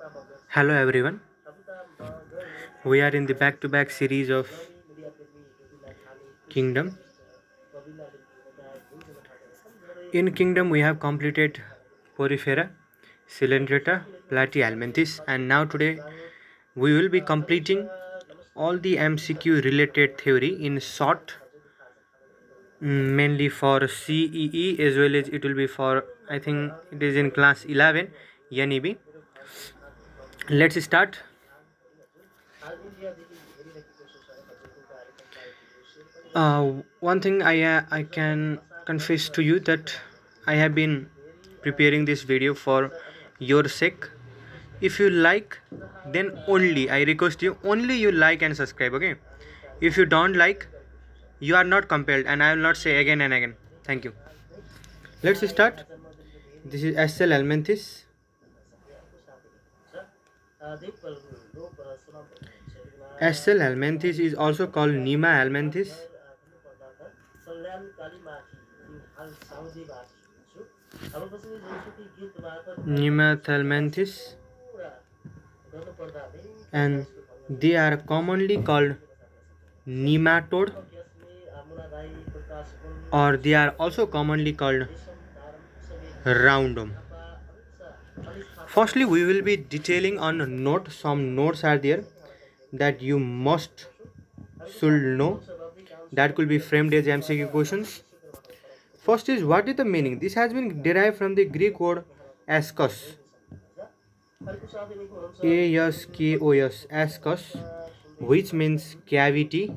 Hello everyone. We are in the back to back series of Kingdom. In Kingdom, we have completed Porifera, Coelenterata, Platyhelminthes, and now today we will be completing all the MCQ related theory in short, mainly for CEE as well as it will be for I think it is in class 11 NEB. Let's start. Uh, one thing I uh, I can confess to you that I have been preparing this video for your sake. If you like, then only I request you only you like and subscribe. Okay. If you don't like, you are not compelled, and I will not say again and again. Thank you. Let's start. This is Aschelminthes. Almenthis is also called Nima Almenthis. Nemathelminthes and they are commonly called nematode or they are also commonly called roundworm. Firstly, we will be detailing on note. Some notes are there that you must should know that could be framed as MCQ questions. First is what is the meaning? This has been derived from the Greek word askos. A S K O S askos, which means cavity,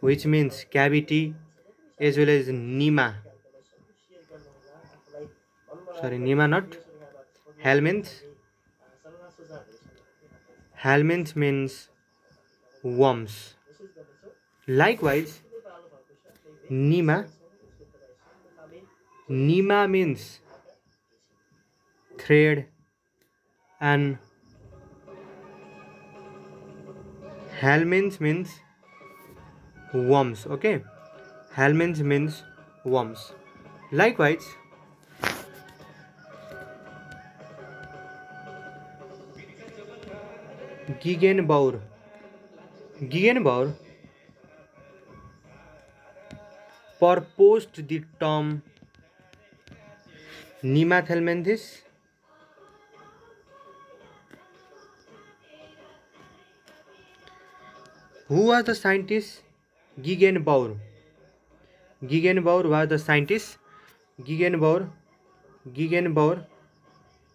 which means cavity, as well as nema. Sorry, nema not. Helminth. Helminth means worms. Likewise, nema Nima means thread and Helminth means worms. Okay, Helminth means worms. Likewise, गिगेन Gegenbauer Gegenbauer proposed the term nemathelminthes who are the scientist Gegenbauer Gegenbauer were the scientist Gegenbauer Gegenbaur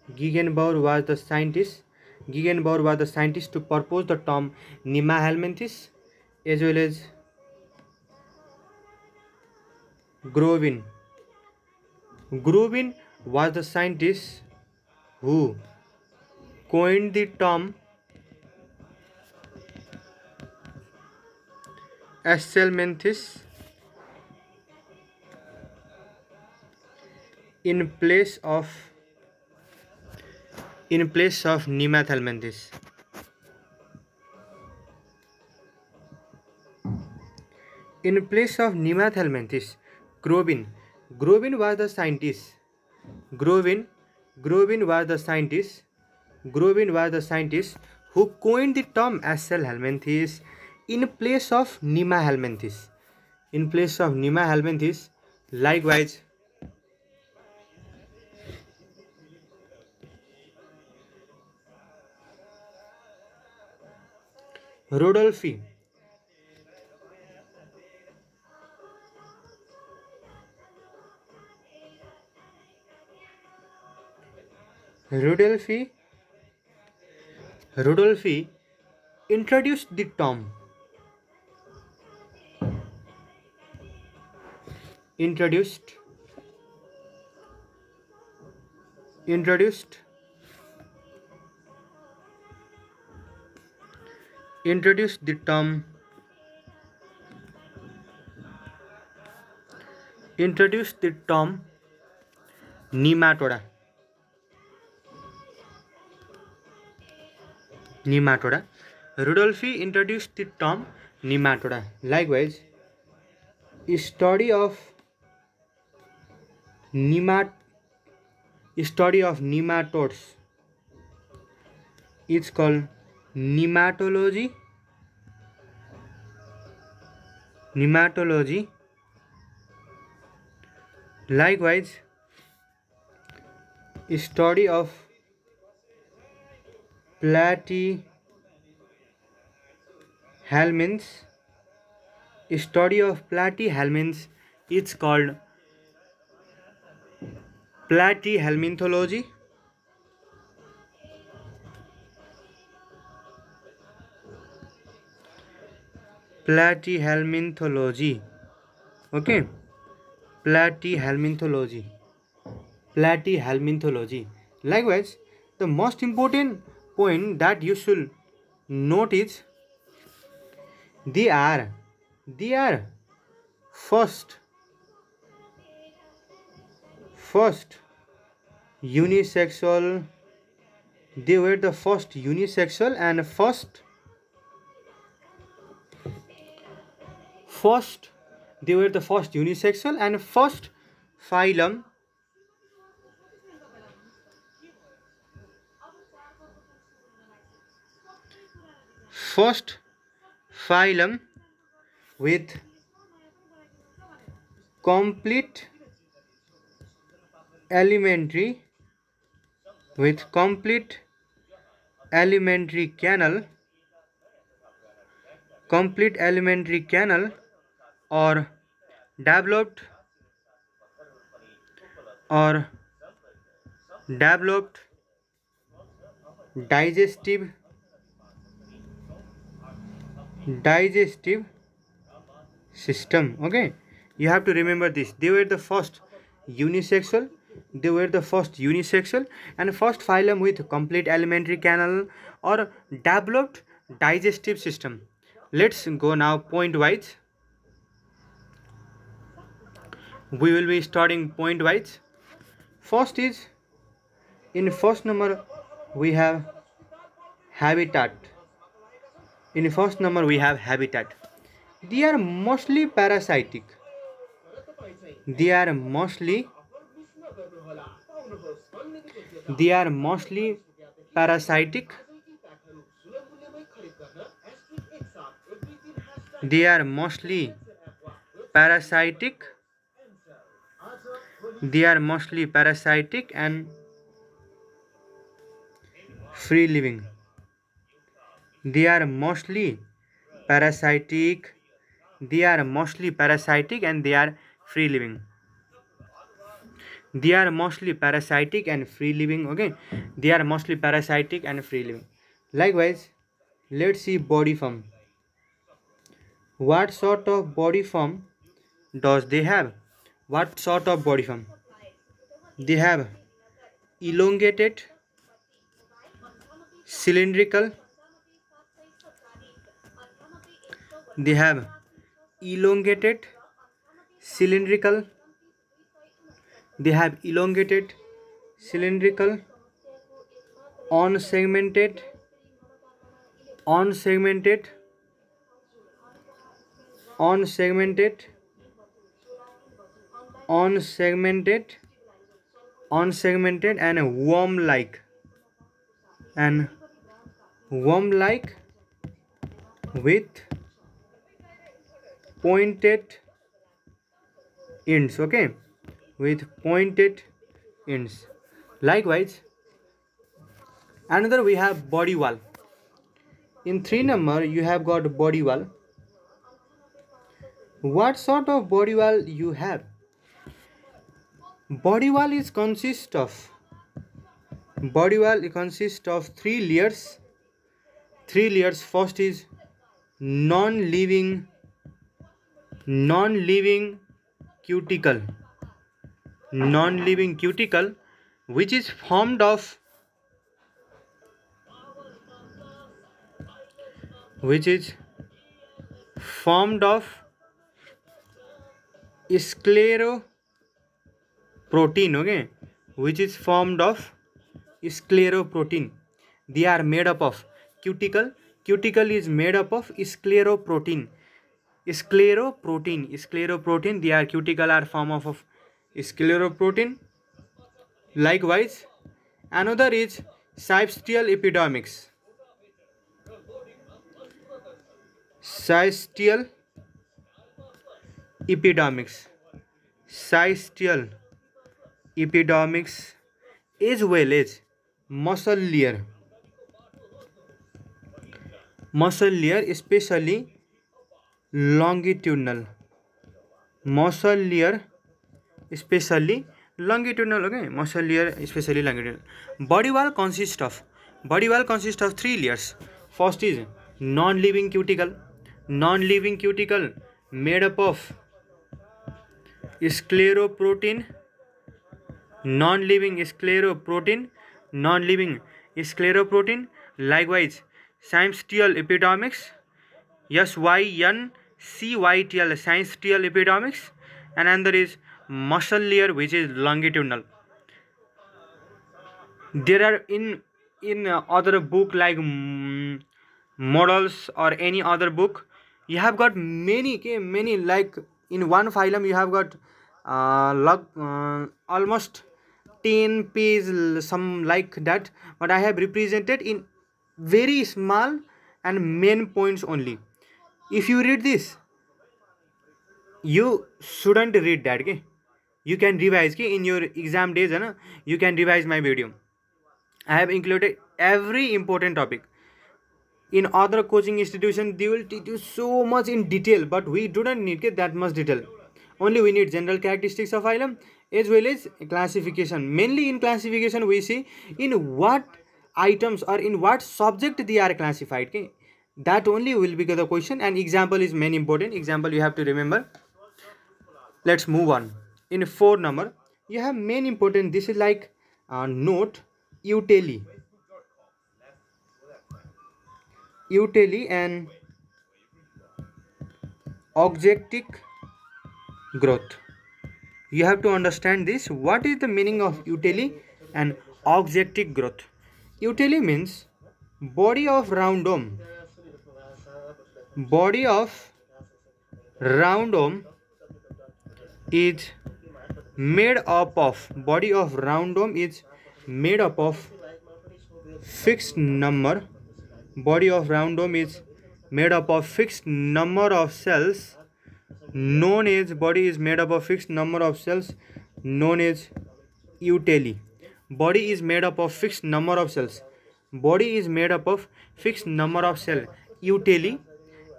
Gegenbaur were the scientist Gegenbauer was the scientist to propose the term Nemahelminthes as well as Grovin. Grovin was the scientist who coined the term Aschelminthes in place of in place of Nemathelminthes. In place of Nemathelminthes, Grobben. Grobben was the scientist. Grobben. Grobben was the scientist. Grobben was the scientist who coined the term helminthes in place of Nemathelminthes. In place of Nemathelminthes, likewise, Rudolphi. Rudolphi Rudolphi introduced the term introduced. Introduced introduced the term introduced the term nematoda. Nematoda. Rudolphi introduced the term nematoda. Likewise study of nemat study of nematodes it's called nematology? Nematology? Likewise study of platyhelminthes study of platyhelminthes it's called platyhelminthology platyhelminthology okay platyhelminthology platyhelminthology likewise the most important point that you should note is they are they are first first unisexual they were the first unisexual and first first they were the first unisexual and first phylum. First phylum with complete elementary with complete alimentary canal complete alimentary canal or developed or developed digestive digestive system okay? You have to remember this. They were the first unisexual they were the first unisexual and first phylum with complete alimentary canal or developed digestive system. Let's go now point wise we will be starting point wise. First is in first number we have habitat. In first number we have habitat. They are mostly parasitic. They are mostly they are mostly parasitic. They are mostly parasitic they are mostly parasitic and free living. They are mostly parasitic. They are mostly parasitic and they are free living. They are mostly parasitic and free living okay? They are mostly parasitic and free living. Likewise let's see body form. What sort of body form does they have what sort of body form? They have elongated cylindrical. They have elongated cylindrical. They have elongated cylindrical. On segmented on segmented on segmented on segmented on segmented and worm like and worm like with pointed ends okay? With pointed ends. Likewise another we have body wall. In three number you have got body wall. What sort of body wall you have body wall is consist of body wall consist of three layers. Three layers first is non-living non-living cuticle. Non-living cuticle which is formed of which is formed of protein okay which is formed of scleroprotein. They are made up of cuticle. Cuticle is made up of scleroprotein. Scleroprotein scleroprotein they are cuticle are form of, of scleroprotein. Likewise another is syncytial epidermis. Syncytial epidermis. Syncytial epidermis as well as muscle layer muscle layer especially longitudinal muscle layer especially longitudinal okay muscle layer especially longitudinal body wall consists of body wall consists of three layers first is non-living cuticle non-living cuticle made up of scleroprotein non-living scleroprotein non-living scleroprotein. Likewise syncytial epidermis S-Y-N-C-Y-T-L syncytial epidermis and another is muscle layer which is longitudinal. There are in in other book like mm, models or any other book you have got many okay, many like in one phylum you have got uh, log, uh, almost 10 page some like that but i have represented in very small and main points only. If you read this you shouldn't read that okay? You can revise okay? in your exam days know, you can revise my video. I have included every important topic. In other coaching institution they will teach you so much in detail but we do not need okay, that much detail. Only we need general characteristics of phylum as well as classification mainly in classification we see in what items or in what subject they are classified okay that only will be the question and example is main important example you have to remember let's move on in four number you have main important this is like uh, note uteli uteli and objectic growth you have to understand this. What is the meaning of eutely and auxetic growth? Eutely means body of round dome. Body of round dome is made up of body of round dome is made up of fixed number. Body of round dome is made up of fixed number of cells known as body is made up of fixed number of cells known as eutely body is made up of fixed number of cells. Body is made up of fixed number of cell eutely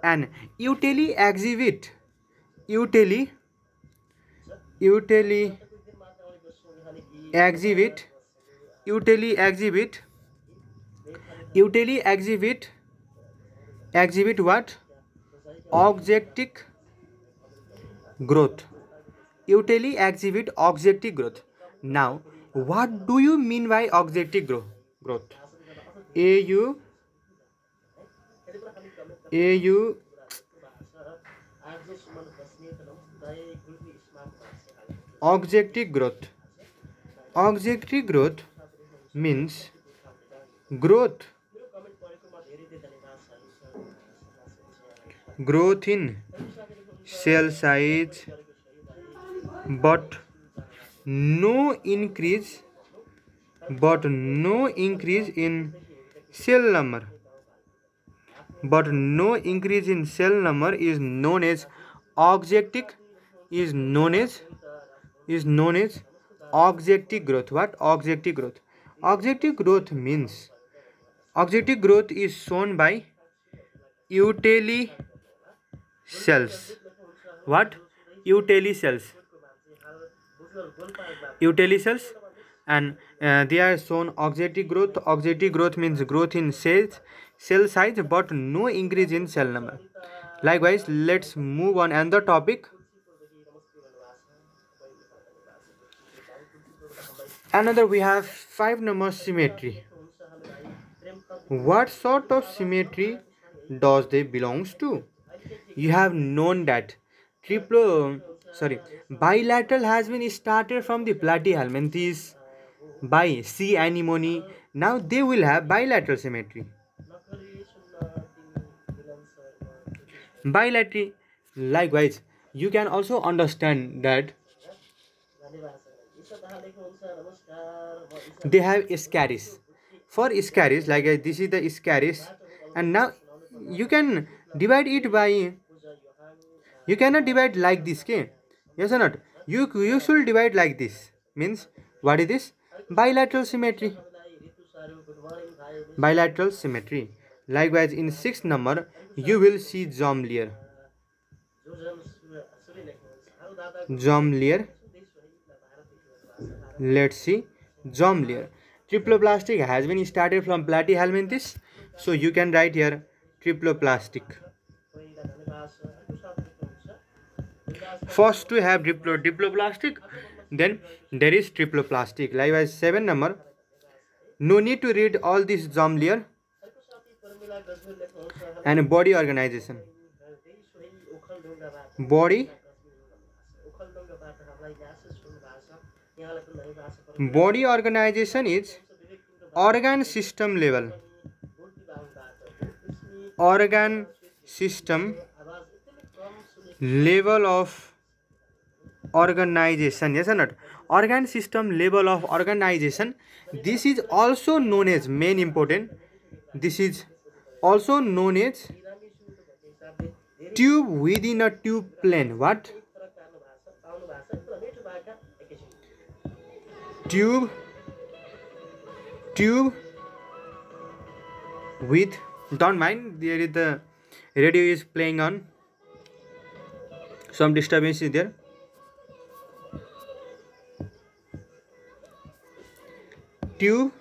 and eutely exhibit eutely eutely exhibit eutely exhibit eutely exhibit exhibit what? Auxetic growth uteli exhibit objective growth now what do you mean by objective growth growth a u a u objective growth objective growth means growth growth in cell size but no increase but no increase in cell number but no increase in cell number is known as auxetic is known as is known as auxetic growth what objective growth objective growth means objective growth is shown by यूटेली cells what? Eutely cells eutely cells and uh, they are shown objective growth. Objective growth means growth in cells cell size but no increase in cell number. Likewise let's move on. Another topic? Another we have five number symmetry. What sort of symmetry does they belongs to? You have known that triple sorry. Bilateral has been started from the platyhelminthes by sea anemone now they will have bilateral symmetry. Bilateral likewise. You can also understand that they have Ascaris for Ascaris like uh, this is the Ascaris and now you can divide it by you cannot divide like this okay? Yes or not? You you should divide like this. Means what is this? Bilateral symmetry. Bilateral symmetry. Likewise in sixth number you will see germ layer Jomlier let's see. Jomlier triploblastic has been started from platyhelminthes so you can write here triploblastic first to have diplo diploplastic then there is triploplastic likewise seven number no need to read all this Jomlier and body organization body body organization is organ system level organ system level of organization yes or not? Organ system level of organization. This is also known as main important. This is also known as tube within a tube plane. What? Tube tube with don't mind there is the radio is playing on some disturbance is there tube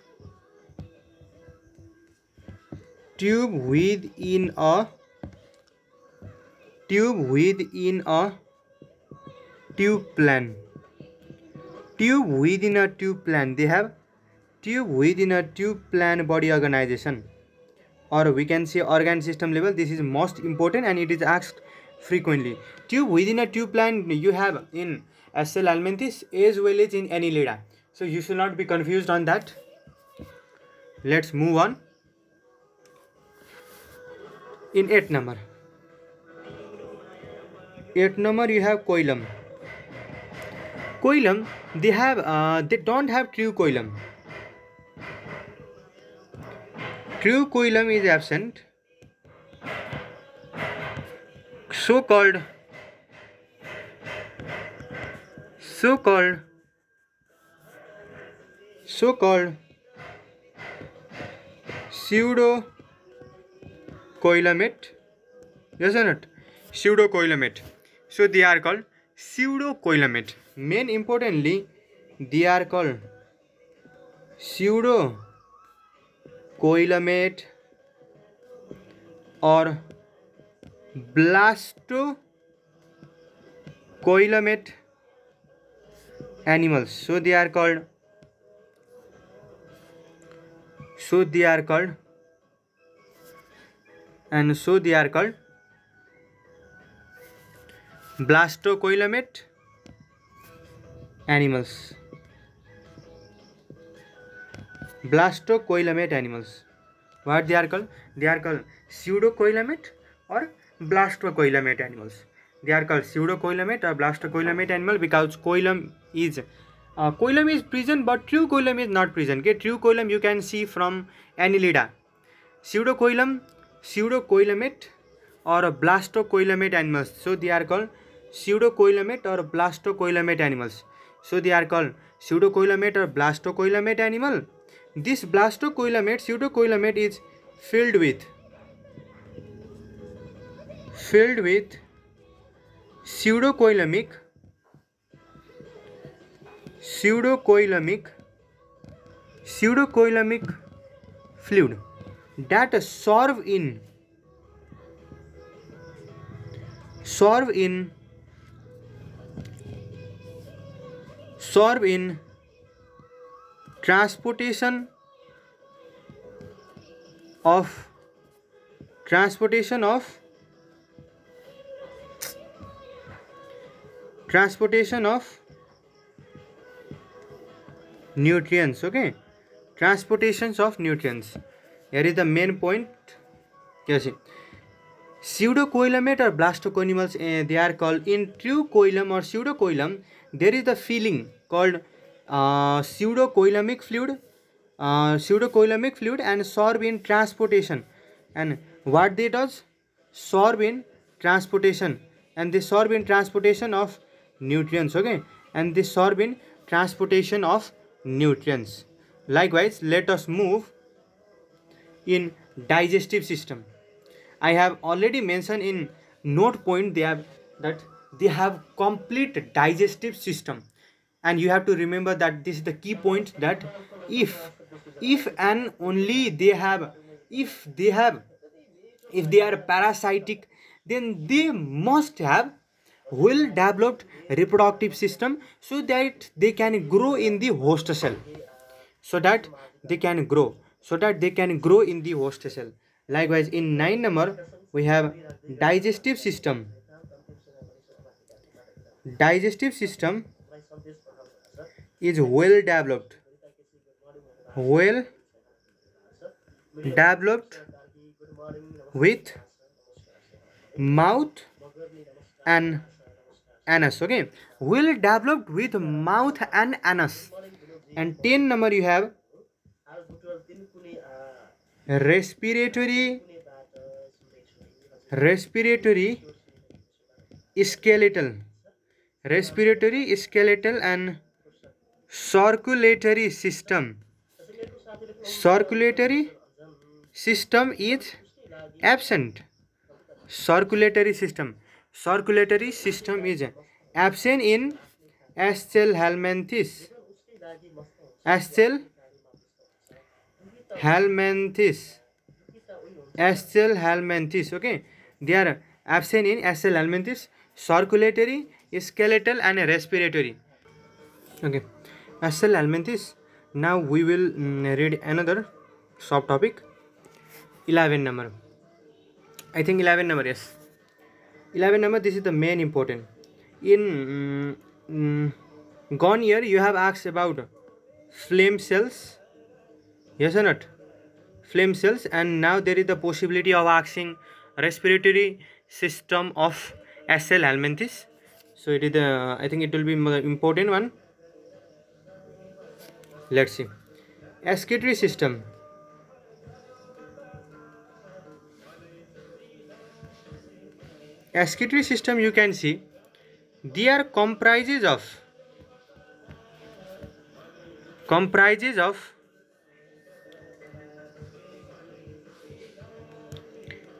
tube within a tube within a tube plan tube within a tube plan they have tube within a tube plan body organization or we can say organ system level this is most important and it is asked frequently. Tube within a tube plan you have in Aschelminthes as well as in annelida so you should not be confused on that. Let's move on. In 8 number. 8 number you have coelom. Coelom they have uh, they don't have true coelom. True coelom is absent so called so called so called pseudo coilomate yes or not pseudo coilomate so they are called pseudo coilomate main importantly they are called pseudo coilomate or blasto coelomate animals. So they are called so they are called and so they are called blastocoelomate animals. Blastocoelomate animals. What they are called? They are called pseudocoelomate or blastocoelomate animals they are कल pseudocoelomate or blastocoelomate animal because coelom is coelom is present but true coelom is not present के true coelom you can see from Annelida pseudocoelom pseudocoelomate or blastocoelomate animals so they are कल pseudocoelomate or blastocoelomate animals so they are कल pseudocoelomate or blastocoelomate animal this blastocoelomate pseudocoelomate is filled with filled with pseudocoelomic pseudocoelomic pseudocoelomic fluid that solve in solve in solve in transportation of transportation of transportation of nutrients okay? Transportations of nutrients. Here is the main point. Yes pseudocoelomate or blastocoinimals uh, they are called in true coelom or pseudocoelom. There is the feeling called uh, pseudocoelomic fluid uh, pseudocoelomic fluid and sorb in transportation. And what they does? Sorbin transportation. And the sorbin transportation of nutrients okay? And the sorbin transportation of nutrients. Likewise let us move in digestive system. I have already mentioned in note point they have that they have complete digestive system. And you have to remember that this is the key point that if if and only they have if they have if they are parasitic then they must have well developed reproductive system so that they can grow in the host cell. So that they can grow. So that they can grow in the host cell. Likewise in 9 number we have digestive system. Digestive system is well developed. Well developed with mouth and anus okay? Will developed with mouth and anus. And 10 number you have? Respiratory. Respiratory skeletal. Respiratory skeletal and circulatory system. Circulatory system is absent. Circulatory system circulatory system is absent in Aschelhelminthes Aschel helminthes Aschelhelminthes okay they are absent in Aschelhelminthes circulatory skeletal and respiratory okay Aschelhelminthes now we will mm, read another subtopic 11 number i think 11 number yes 11 number this is the main important. In mm, mm, gone year you have asked about flame cells. Yes or not? Flame cells and now there is the possibility of asking respiratory system of SL Aschelhelminthes so it is the i think it will be important one. Let's see. Excretory system excretory system you can see they are comprises of comprises of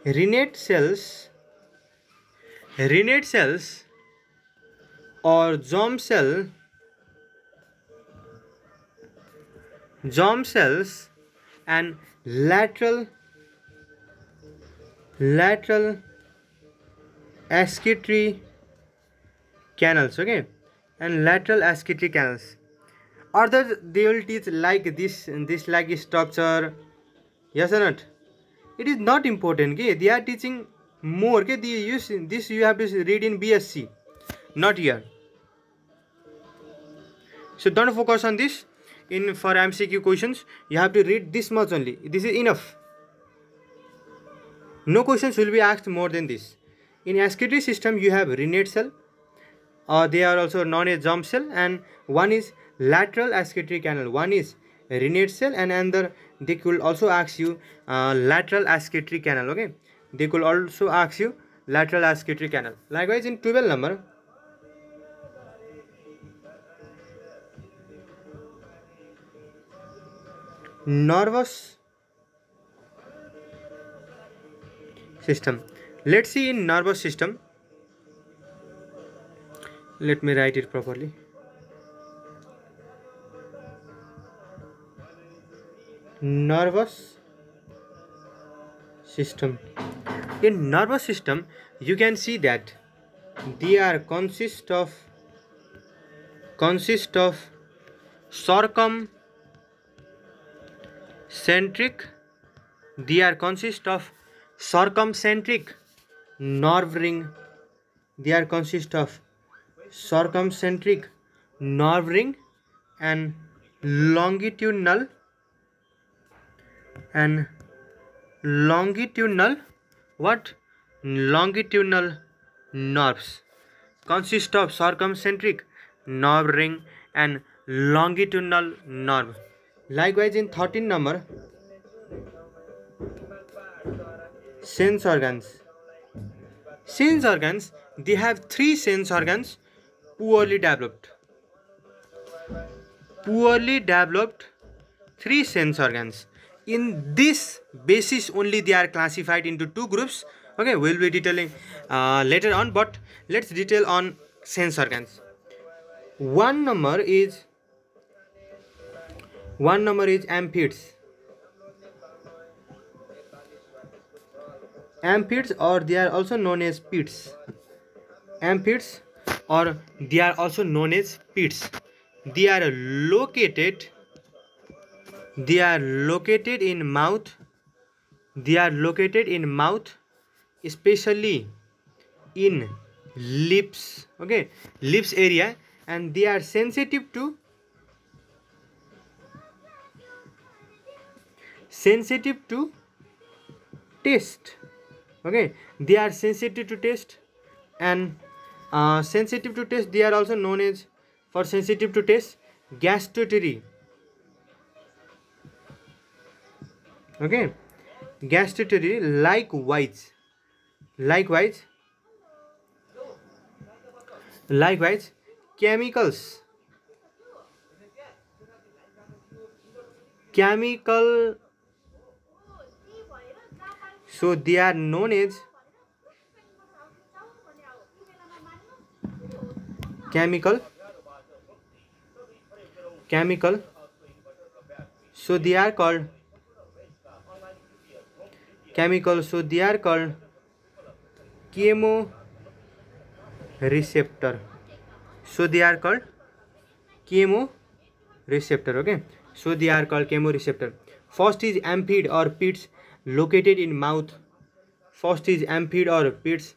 renette cells renette cells or germ cell germ cells and lateral lateral excretory canals okay? And lateral excretory canals. Other they will teach like this this like structure. Yes or not? It is not important okay? They are teaching more okay? They use this you have to read in bsc not here. So don't focus on this. In for mcq questions you have to read this much only. This is enough. No questions will be asked more than this in excretory system you have renette cell. Uh, they are also known as germ cell and one is lateral excretory canal. One is renette cell and another they could also ask you uh, lateral excretory canal okay? They could also ask you lateral excretory canal. Likewise in 12 number nervous system let's see in nervous system. Let me write it properly. Nervous system. In nervous system you can see that they are consist of consist of circumenteric they are consist of circumenteric nerve ring they are consist of circumenteric nerve ring and longitudinal and longitudinal what? Longitudinal nerves. Consist of circumenteric nerve ring and longitudinal nerve. Likewise in 13 number sense organs sense organs they have three sense organs poorly developed. Poorly developed three sense organs. In this basis only they are classified into two groups. Okay we'll be detailing uh, later on but let's detail on sense organs. One number is one number is amphids amphids or they are also known as pits amphids or they are also known as pits they are located they are located in mouth they are located in mouth especially in lips okay? Lips area and they are sensitive to sensitive to taste okay they are sensitive to taste and uh, sensitive to taste they are also known as for sensitive to taste gustatory okay gustatory likewise likewise likewise chemicals. Chemical so they are known as chemical chemical so they are called chemical so they are called chemoreceptor so they are called chemoreceptor okay so they are called chemoreceptor first is amphid or pits located in mouth first is amphid or pits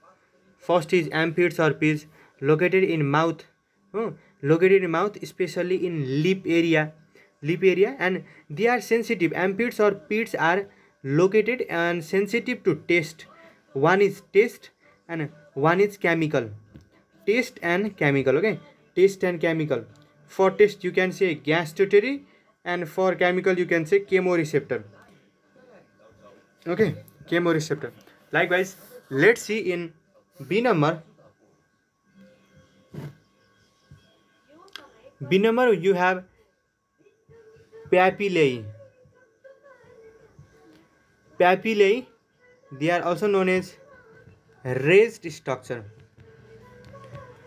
first is amphids or pits located in mouth oh, located in mouth especially in lip area lip area and they are sensitive amphids or pits are located and sensitive to taste one is taste and one is chemical taste and chemical okay taste and chemical for taste you can say gustatory and for chemical you can say chemoreceptor okay chemoreceptor likewise let's see in b number. B number you have papillae papillae they are also known as raised structure.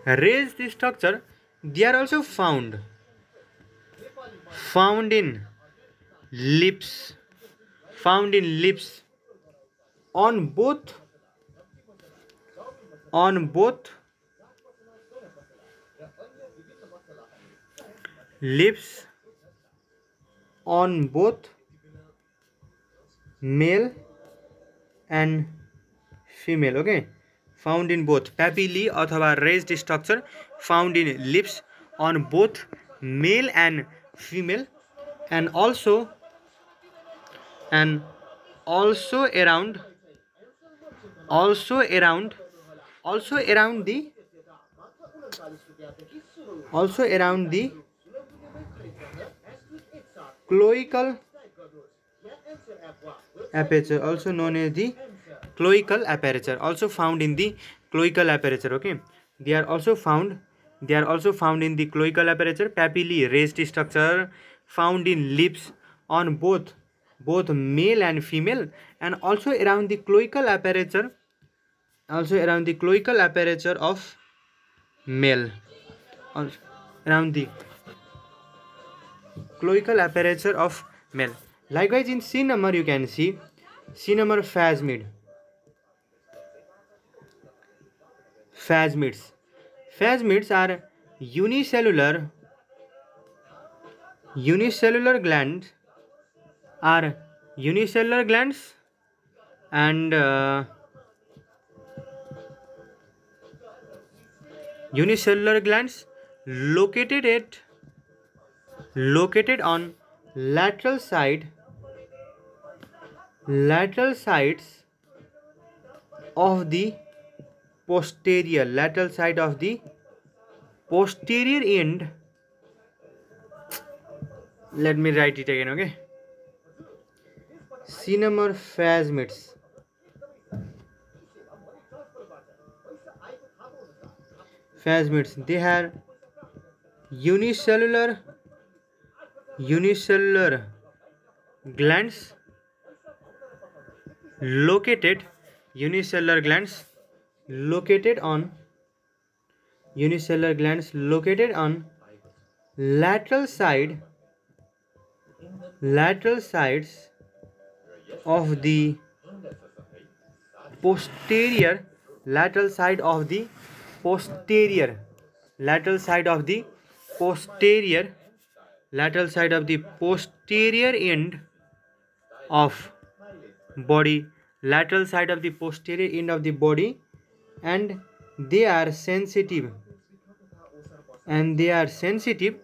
Raised structure they are also found. Found in lips. Found in lips on both on both lips on both male and female okay found in both papillae अथवा raised structure found in lips on both male and female and also and also around also around also around the also around the cloacal aperture also known as the cloacal aperture also found in the cloacal aperture okay? They are also found they are also found in the cloacal aperture papillae raised structure found in lips on both both male and female and also around the cloacal aperture also around the cloacal aperture of male also around the cloacal aperture of male likewise in c number you can see c number phasmid phasmids phasmids are unicellular unicellular glands are unicellular glands and uh, unicellular glands located at located on lateral side lateral sides of the posterior lateral side of the posterior end. Let me write it again okay? Cinnamer phasmids phasmids they have unicellular unicellular glands located unicellular glands located on unicellular glands located on lateral side lateral sides of the posterior lateral side of the posterior lateral side of the posterior lateral side of the posterior end of body. Lateral side of the posterior end of the body. And they are sensitive. And they are sensitive.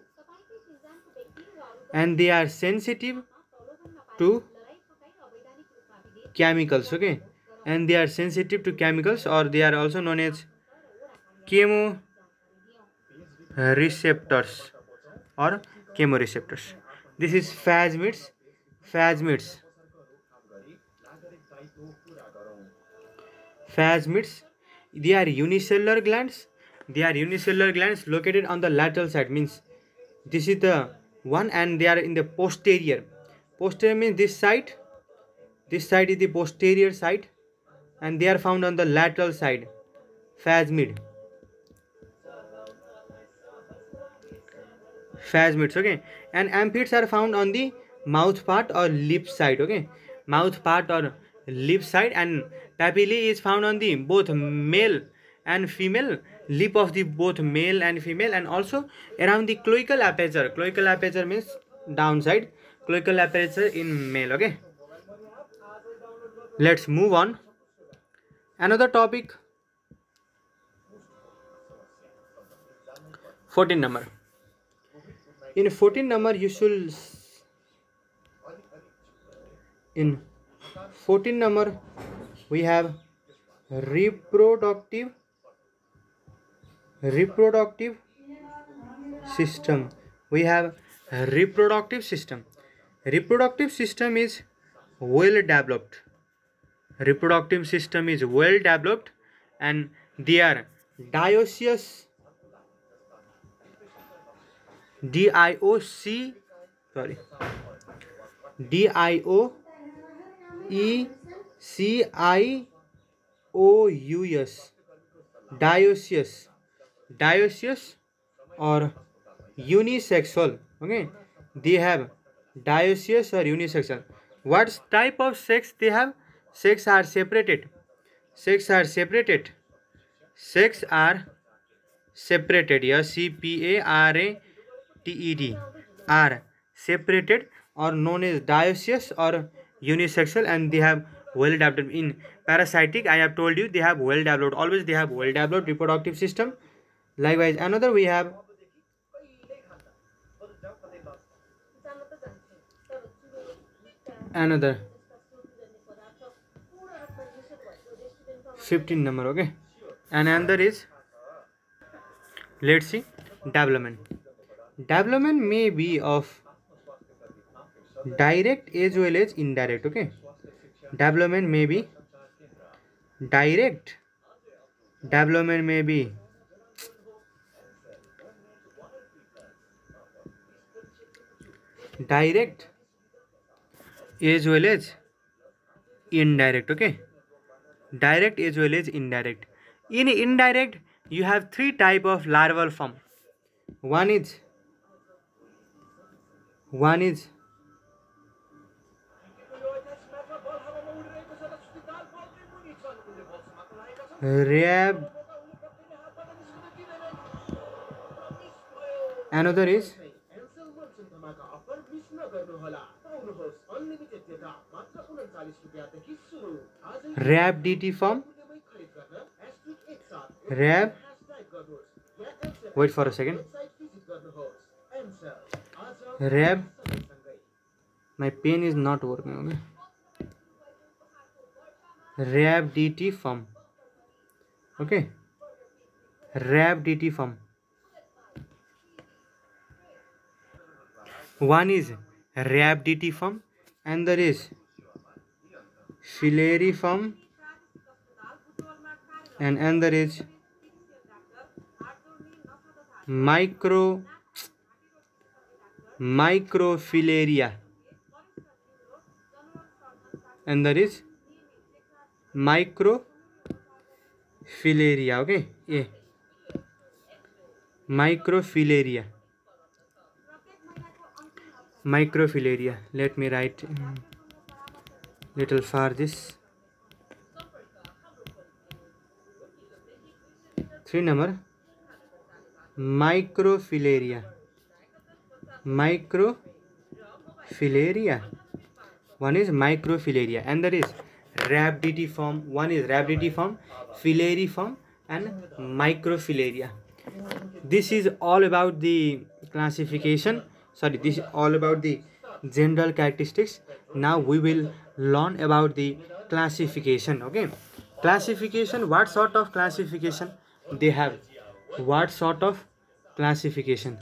And they are sensitive to chemicals okay? And they are sensitive to chemicals or they are also known as chemoreceptors or chemoreceptors this is phasmids phasmids. Phasmids they are unicellular glands. They are unicellular glands located on the lateral side means this is the one and they are in the posterior. Posterior means this side. This side is the posterior side and they are found on the lateral side. Phasmid phasmids okay? And amphids are found on the mouth part or lip side okay? Mouth part or lip side and papillae is found on the both male and female lip of the both male and female and also around the cloacal aperture. Cloacal aperture means downside cloacal aperture in male okay? Let's move on. Another topic. 14 number in 14 number you should in 14 number we have reproductive reproductive system. We have reproductive system. Reproductive system is well developed. Reproductive system is well developed and they are dioecious d i o c sorry. D i o e c i o u s dioecious dioecious or unisexual okay? They have dioecious or unisexual. What type of sex they have? Sex are separated. Sex are separated. Sex are separated. Yes c p a r a t e d are separated or known is dioecious or unisexual and they have well developed in parasitic I have told you they have well developed always they have well developed reproductive system likewise another we have another fifteen number okay and another is let's see development development may be of direct as well as indirect okay development may be direct development may be direct as well as indirect okay direct as well as indirect in indirect you have three type of larval form one is one is rab another is rhabditiform. Rab wait for a second rab my pen is not working okay? rhabditiform okay? rhabditiform one is rhabditiform and there is filariform and another is micro microfilaria. And there is micro filaria okay ये। Microfilaria. Microfilaria. Let me write little far this three number microfilaria. Microfilaria. One is microfilaria and that is rhabditiform one is rhabditiform filariform and microfilaria. This is all about the classification. Sorry this is all about the general characteristics. Now we will learn about the classification okay? Classification what sort of classification they have? What sort of classification.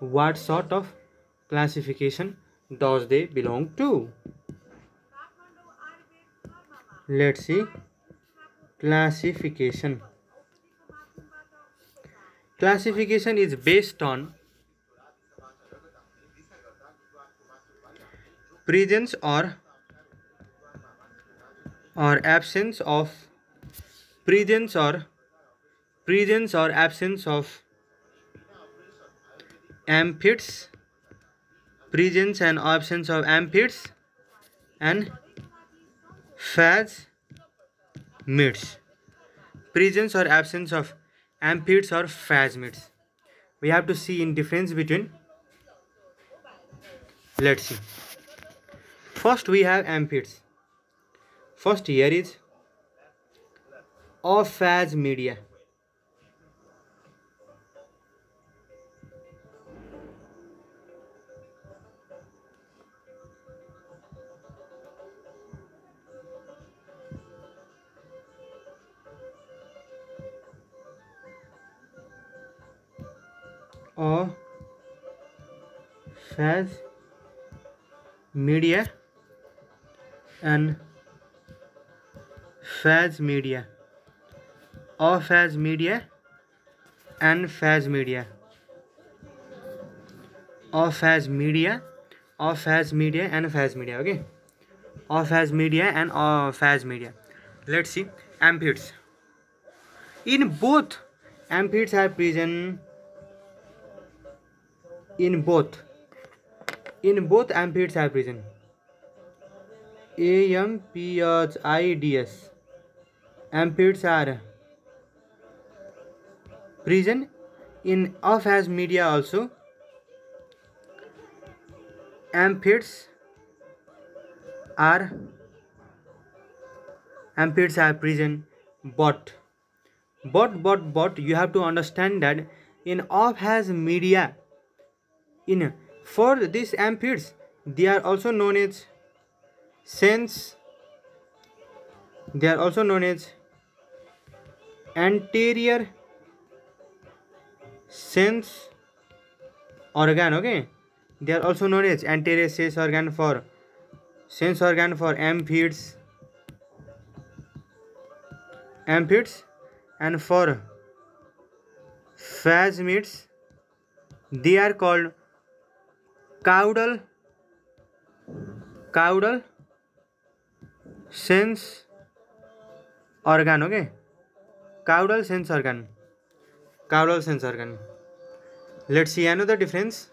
What sort of classification does they belong to? Let's see. Classification. Classification is based on presence or or absence of presence or presence or absence of amphids presence and absence of amphids and phasmids presence or absence of amphids or phasmids we have to see in difference between let's see. First we have amphids first here is aphasmidia or phase media and phasmidia or phasmidia and phasmidia or phasmidia or phasmidia and phasmidia okay or phasmidia and or phasmidia let's see amphids in both amphids are present in both. In both amphids are present AMPHIDS amphids are present in aphasmidia also. Amphids are amphids are present but but but but you have to understand that in aphasmidia in for these amphids they are also known as Sense they are also known as anterior sense organ okay? They are also known as anterior sense organ for sense organ for amphids amphids and for phasmids they are called caudal caudal sense organ okay? caudal sense organ caudal sense organ let's see another difference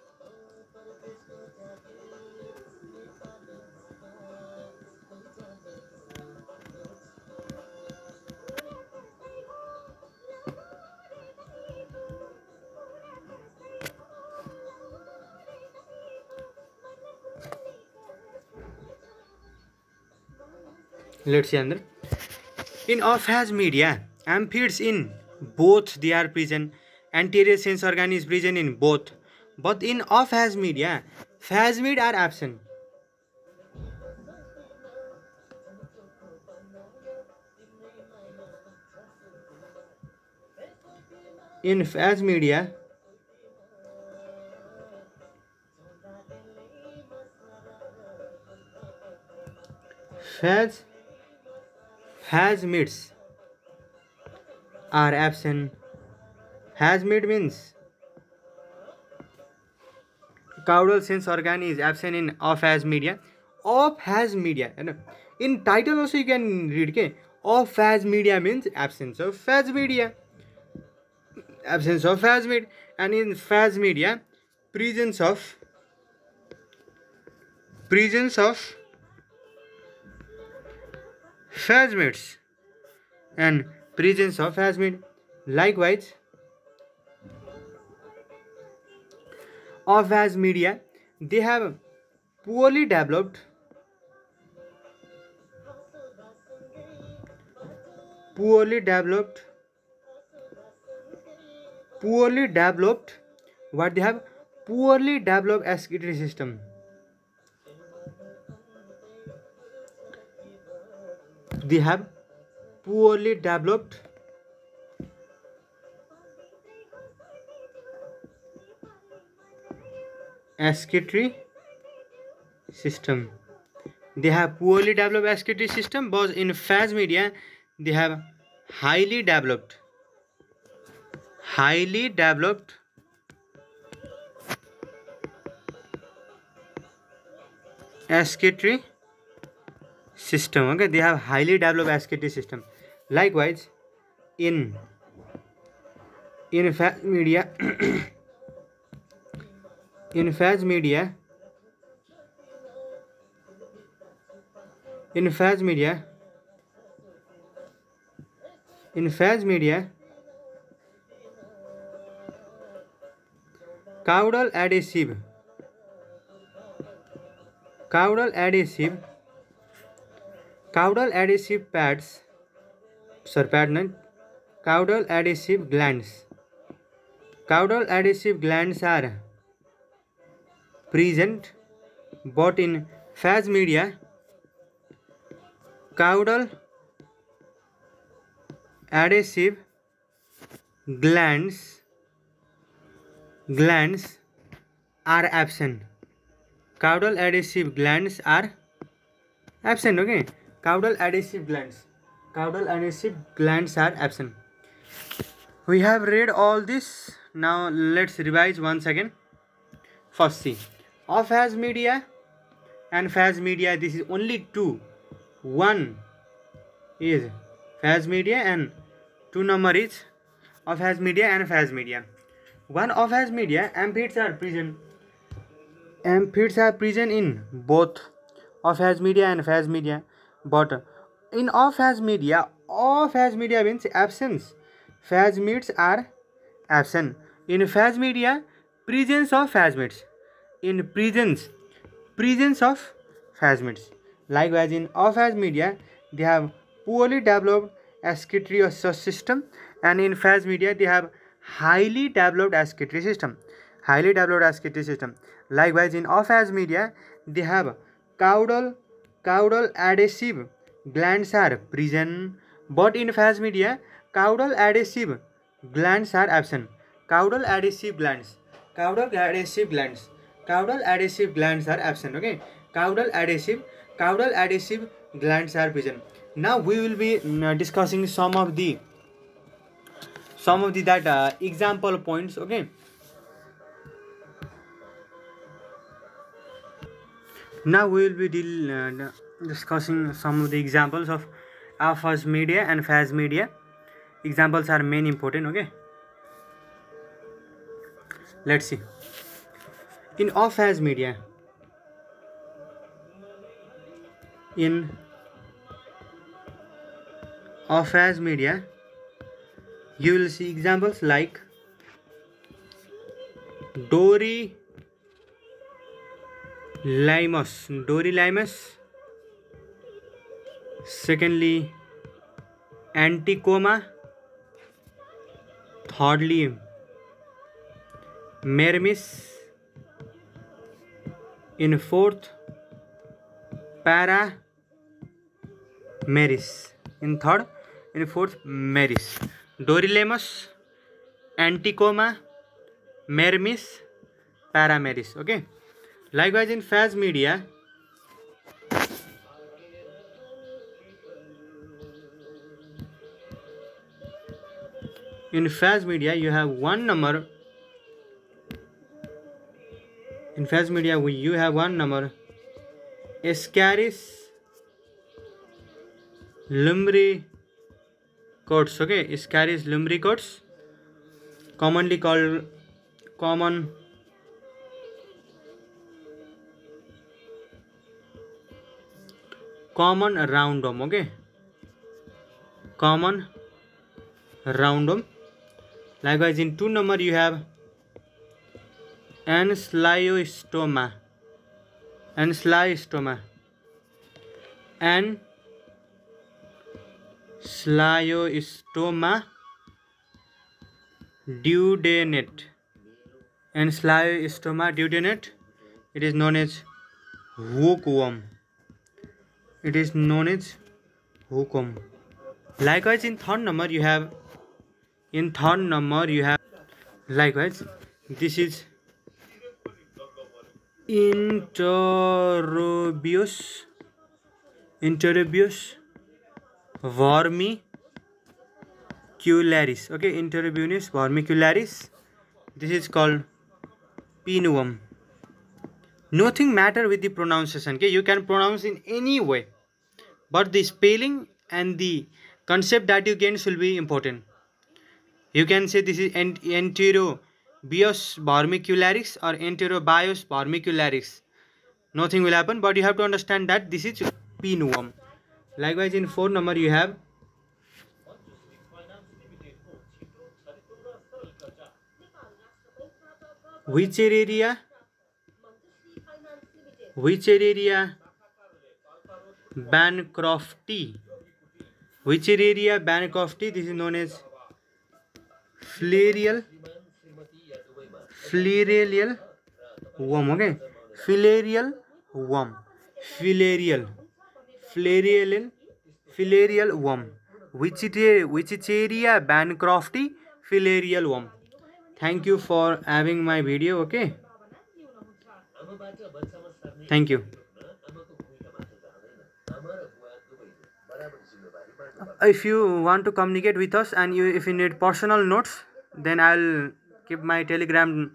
let's see under. In aphasmidia amphids in both they are present anterior sense organ is present in both. But in aphasmidia phasmid are absent. In phasmidia phase Phasmids are absent. Has Phasmid means caudal sense organ is absent in aphasmidia. Off has media. In title also you can read okay aphasmidia means absence of phase media. Absence of phase media. And in phasmidia presence of presence of phasmids and presence of phasmid likewise aphasmidia they have poorly developed poorly developed poorly developed what they have poorly developed excretory system they have poorly developed excretory system. They have poorly developed excretory system but in phasmidia they have highly developed highly developed excretory system okay they have highly developed excretory system likewise in in phase media in phase media in phase media in phase media caudal adhesive caudal adhesive caudal adhesive pads sir pad नहीं caudal adhesive glands caudal adhesive glands are present both in Phasmidia caudal adhesive glands glands are absent caudal adhesive glands are absent okay? Caudal adhesive glands. Caudal adhesive glands are absent. We have read all this. Now let's revise once again. First see. Of phase media and phasmidia this is only two. One is phase media and two number is of phase media and phasmidia. One of phase media amphids are present. Amphids are present in both phasmidia and phasmidia but in Aphasmidia Aphasmidia means absence phasmids are absent in Phasmidia presence of phasmids in presence presence of phasmids likewise in Aphasmidia they have poorly developed excretory system and in Phasmidia they have highly developed excretory system highly developed excretory system likewise in Aphasmidia they have caudal caudal adhesive glands are present but in phase media caudal adhesive glands are absent caudal adhesive glands caudal adhesive glands caudal adhesive glands are absent okay caudal adhesive caudal adhesive glands are present now we will be uh, discussing some of the some of the that uh, example points okay now we will be deal, uh, discussing some of the examples of phase media and phasmidia. Examples are main important okay? Let's see. In off phase media in of phase media you will see examples like Dory laimus, Dorylaimus. Secondly Anticoma thirdly Mermis in fourth Paramermis in third in fourth Mermis Dorylaimus Anticoma Mermis Paramermis okay okay? Likewise in phase media in phase media you have one number in Faz Media we you have one number Ascaris lumbricotes okay Ascaris lumbricotes commonly called common Common roundworm okay? Common roundworm likewise in two number you have anasliostoma anasliostoma and Slioistoma duodenate and Slioistoma duodenate it is known as hookworm it is known as hookworm likewise in third number you have in third number you have likewise this is Enterobius Enterobius vermicularis. Okay Enterobius vermicularis. This is called pinworm nothing matter with the pronunciation okay? You can pronounce in any way. But the spelling and the concept that you gain should be important. You can say this is enterobius vermicularis or enterobius vermicularis nothing will happen but you have to understand that this is pinworm likewise in 4 number you have Wuchereria which area Bancrofti which area Bancrofti this is known as filarial filarial worm okay filarial worm filarial filarial filarial worm which which area Bancrofti filarial worm thank you for having my video okay thank you. If you want to communicate with us and you if you need personal notes then i'll keep my telegram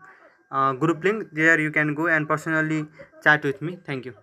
uh, group link. There you can go and personally chat with me. Thank you